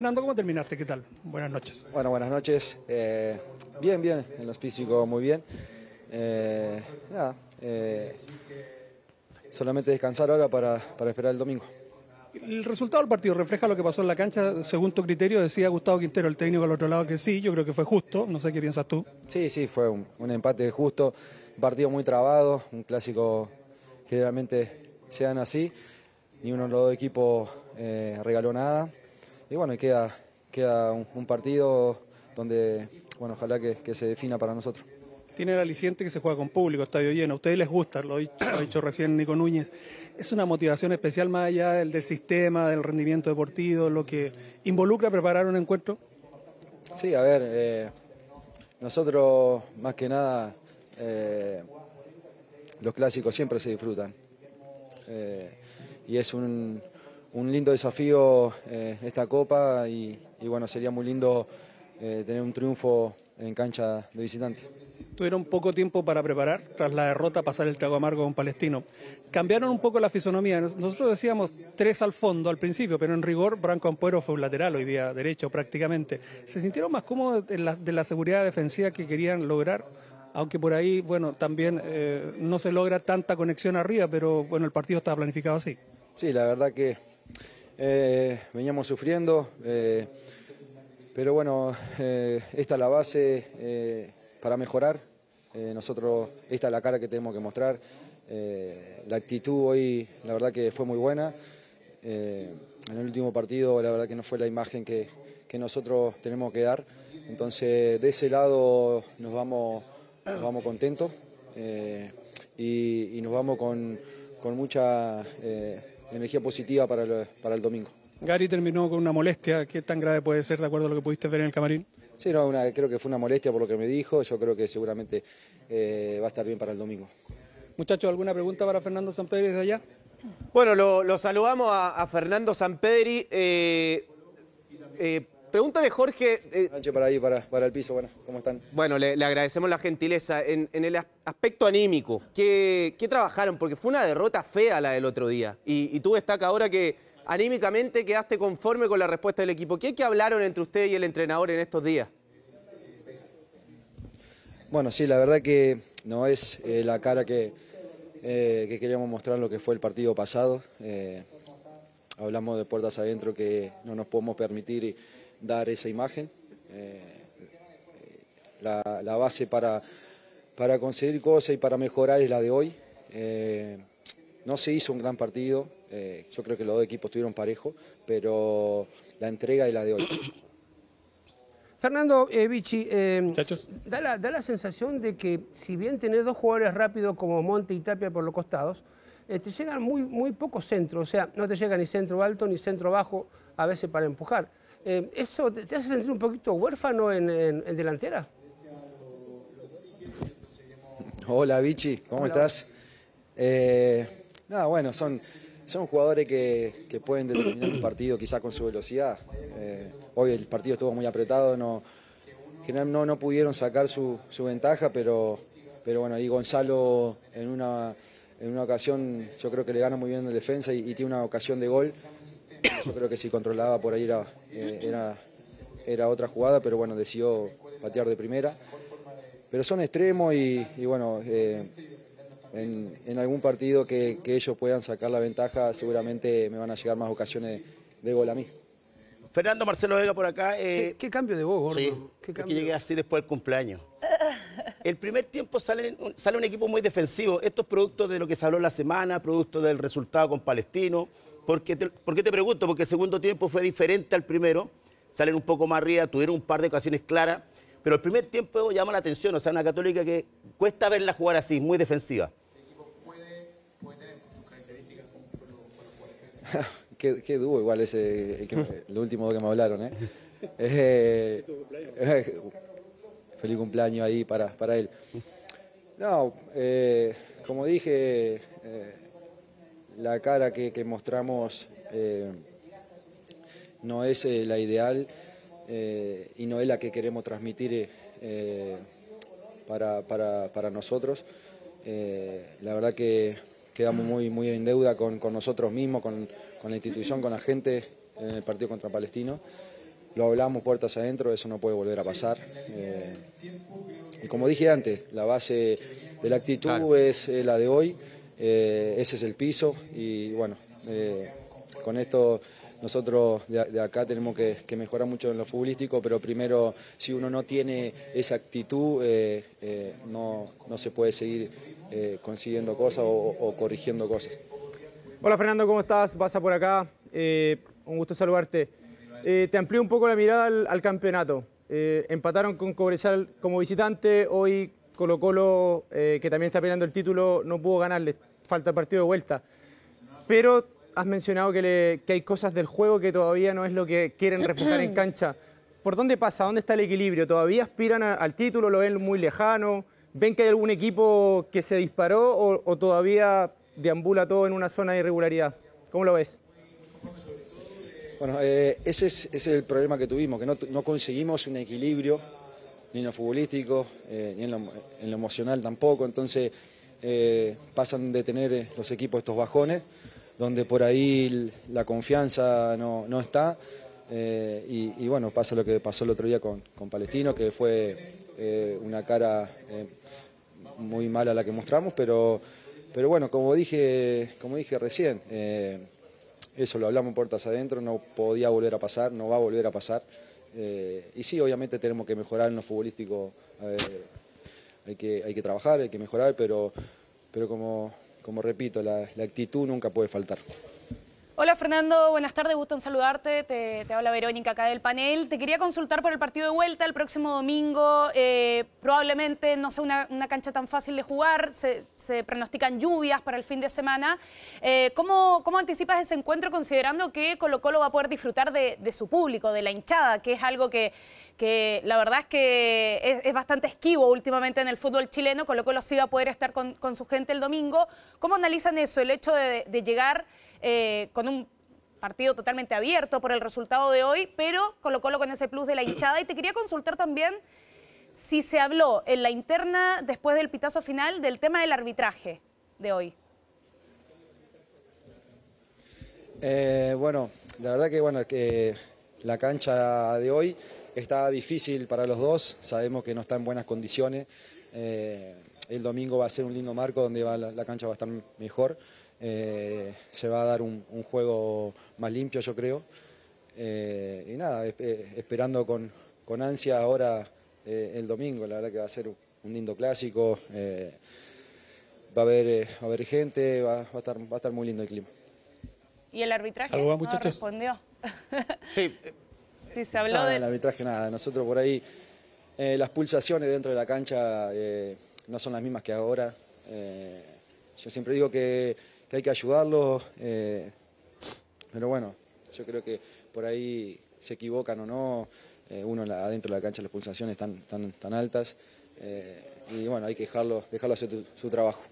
Fernando, ¿cómo terminaste? ¿Qué tal? Buenas noches. Bueno, buenas noches. Eh, bien, bien, en los físicos muy bien. Eh, nada, eh, solamente descansar ahora para, para esperar el domingo. El resultado del partido refleja lo que pasó en la cancha. Según tu criterio, decía Gustavo Quintero, el técnico al otro lado, que sí. Yo creo que fue justo. No sé qué piensas tú. Sí, sí, fue un, un empate justo. Un partido muy trabado. Un clásico generalmente se dan así. Ni uno de los dos equipos regaló nada. Y bueno, queda, queda un, un partido donde, bueno, ojalá que, que se defina para nosotros. Tiene el aliciente que se juega con público, estadio lleno. A ustedes les gusta, lo ha dicho, lo ha dicho recién Nico Núñez. ¿Es una motivación especial más allá del, del sistema, del rendimiento deportivo, lo que involucra preparar un encuentro? Sí, a ver, eh, nosotros más que nada eh, los clásicos siempre se disfrutan. Eh, y es un, un lindo desafío eh, esta copa y, y bueno, sería muy lindo eh, tener un triunfo en cancha de visitante. Tuvieron poco tiempo para preparar, tras la derrota, pasar el trago amargo con Palestino. Cambiaron un poco la fisonomía. Nos- Nosotros decíamos tres al fondo al principio, pero en rigor Branco Ampuero fue un lateral, hoy día derecho prácticamente. ¿Se sintieron más cómodos en la- de la seguridad defensiva que querían lograr? Aunque por ahí, bueno, también eh, no se logra tanta conexión arriba, pero bueno, el partido estaba planificado así. Sí, la verdad que eh, veníamos sufriendo, eh, pero bueno, eh, esta es la base para mejorar. Nosotros, esta es la cara que tenemos que mostrar. La actitud hoy, la verdad que fue muy buena. En el último partido, la verdad que no fue la imagen que, que nosotros tenemos que dar. Entonces, de ese lado nos vamos, vamos contentos y, nos vamos con, con mucha energía positiva para el, para el domingo. Gary terminó con una molestia. ¿Qué tan grave puede ser de acuerdo a lo que pudiste ver en el camarín? Sí, no, una- creo que fue una molestia por lo que me dijo. Yo creo que seguramente eh, va a estar bien para el domingo. Muchachos, ¿alguna pregunta para Fernando Sampedri desde allá? Bueno, lo, lo saludamos a, a Fernando Sampedri. Eh, eh, pregúntale, Jorge, eh, para ahí, para, para el piso. Bueno, ¿cómo están? bueno, le, le agradecemos la gentileza. En, en el as- aspecto anímico, ¿qué, qué trabajaron? Porque fue una derrota fea la del otro día. Y, y tú destaca ahora que anímicamente quedaste conforme con la respuesta del equipo. ¿Qué, qué hablaron entre usted y el entrenador en estos días? Bueno, sí, la verdad que no es eh, la cara que, eh, que queríamos mostrar lo que fue el partido pasado. Eh, hablamos de puertas adentro que no nos podemos permitir dar esa imagen. Eh, la, la base para, para conseguir cosas y para mejorar es la de hoy. Eh, no se hizo un gran partido, eh, yo creo que los dos equipos estuvieron parejos, pero la entrega es la de hoy. Fernando eh, Vichy, eh, da, la, da la sensación de que si bien tenés dos jugadores rápidos como Monte y Tapia por los costados, eh, te llegan muy, muy pocos centros, o sea, no te llega ni centro alto ni centro bajo a veces para empujar. Eh, ¿Eso te, te hace sentir un poquito huérfano en, en- en delantera? Hola Vichy, ¿cómo estás? Eh, nada, bueno, son, son jugadores que, que pueden determinar un partido quizás con su velocidad. Eh, hoy el partido estuvo muy apretado, no, general- no, no pudieron sacar su, su ventaja, pero, pero bueno, ahí Gonzalo en una, en una ocasión yo creo que le gana muy bien en defensa y, y tiene una ocasión de gol. Yo creo que si controlaba por ahí era, eh, era, era otra jugada, pero bueno, decidió patear de primera. Pero son extremos y, y bueno, eh, en, en algún partido que, que ellos puedan sacar la ventaja, seguramente me van a llegar más ocasiones de gol a mí. Fernando Marcelo Vega por acá. ¿Qué, eh, qué cambio de voz, gordo? sí, ¿Qué es que cambio? llegué así después del cumpleaños. El primer tiempo sale, un- sale un equipo muy defensivo. Esto es producto de lo que se habló la semana, producto del resultado con Palestino. ¿Por qué te, por qué te pregunto? Porque el segundo tiempo fue diferente al primero. Salen un poco más arriba, tuvieron un par de ocasiones claras. Pero el primer tiempo llama la atención. O sea, una católica que cuesta verla jugar así, muy defensiva. qué, qué dúo igual ese, el que me- lo último que me hablaron, ¿eh? Eh, eh, feliz cumpleaños ahí para, para él. No, eh, como dije, eh, la cara que, que mostramos eh, no es eh, la ideal eh, y no es la que queremos transmitir para, para- para nosotros. La verdad que quedamos muy, muy en deuda con, con nosotros mismos, con, con la institución, con la gente en el partido contra Palestino. lo hablamos puertas adentro, eso no puede volver a pasar. Y como dije antes, la base de la actitud es la de hoy, eh, ese es el piso y bueno, con esto nosotros de, acá tenemos que, mejorar mucho en lo futbolístico, pero primero si uno no tiene esa actitud no, no, se puede seguir consiguiendo cosas o, corrigiendo cosas. Hola Fernando, ¿cómo estás? Pasa por acá, un gusto saludarte. te amplío un poco la mirada al campeonato. Eh, empataron con Cobresal como visitante, hoy Colo Colo, eh, que también está peleando el título, no pudo ganarle, falta partido de vuelta. Pero has mencionado que, hay cosas del juego que todavía no es lo que quieren reflejar en cancha. ¿Por dónde pasa? ¿Dónde está el equilibrio? ¿Todavía aspiran al título? ¿Lo ven muy lejano? ¿Ven que hay algún equipo que se disparó o, o todavía deambula todo en una zona de irregularidad? ¿Cómo lo ves? Bueno, eh, ese, es, el problema que tuvimos, que no, conseguimos un equilibrio, ni en lo futbolístico, eh, ni en lo, emocional tampoco, entonces eh, pasan de tener los equipos estos bajones, donde por ahí la confianza no, está, y, bueno, pasa lo que pasó el otro día con, Palestino, que fue una cara muy mala la que mostramos, pero, pero bueno, como dije, como dije recién, eso lo hablamos puertas adentro, no podía volver a pasar, no va a volver a pasar. Eh, y sí, obviamente tenemos que mejorar en lo futbolístico, hay, que, hay que trabajar, hay que mejorar, pero, pero como, como repito, la actitud nunca puede faltar. Hola Fernando, buenas tardes, gusto en saludarte. Te, habla Verónica acá del panel. Te quería consultar por el partido de vuelta el próximo domingo. Eh, probablemente no sea una, cancha tan fácil de jugar, se, pronostican lluvias para el fin de semana. Eh, ¿cómo, anticipas ese encuentro considerando que Colo Colo va a poder disfrutar de, su público, de la hinchada, que es algo que, la verdad es que es, bastante esquivo últimamente en el fútbol chileno? Colo Colo sí va a poder estar con, su gente el domingo. ¿Cómo analizan eso, el hecho de, llegar... Eh, con un partido totalmente abierto por el resultado de hoy, pero colocólo con ese plus de la hinchada. Y te quería consultar también si se habló en la interna, después del pitazo final, del tema del arbitraje de hoy. Eh, bueno, la verdad que bueno que la cancha de hoy está difícil para los dos, sabemos que no está en buenas condiciones. Eh, el domingo va a ser un lindo marco donde va la cancha va a estar mejor. Eh, se va a dar un, juego más limpio, yo creo. Y nada, esperando con, ansia ahora el domingo, la verdad que va a ser un lindo clásico. va, a haber, va a haber gente, va, a estar, va a estar muy lindo el clima. ¿Y el arbitraje ¿Algo no respondió? sí. sí, se habló del El arbitraje nada, nosotros por ahí las pulsaciones dentro de la cancha no son las mismas que ahora. yo siempre digo que que hay que ayudarlo, eh, pero bueno, yo creo que por ahí se equivocan o no, eh, uno adentro de la cancha las pulsaciones están tan, altas, eh, y bueno, hay que dejarlo, dejarlo hacer su trabajo.